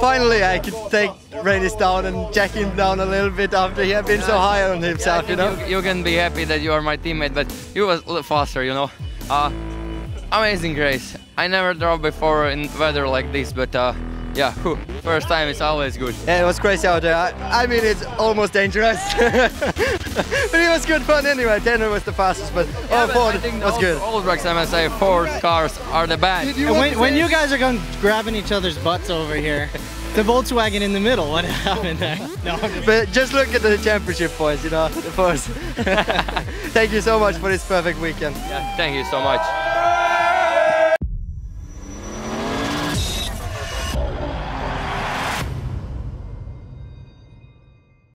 I could take Reinis down and jack him down a little bit after he had been so high on himself, Yeah, you know. You, you can be happy that you are my teammate, but you was a little faster, you know. Uh, amazing race. I never drove before in weather like this, but uh, yeah, whew, first time is always good. Yeah, it was crazy out there. I, I mean, it's almost dangerous, but it was good fun anyway. Tanner was the fastest, but Yeah, oh, but Ford was all, good. All tracks MSE Ford cars are the best. And when, when you guys are going grabbing each other's butts over here, the Volkswagen in the middle, what happened there? No, just- But just look at the championship points, you know, the first. Thank you so much for this perfect weekend. Yeah, thank you so much.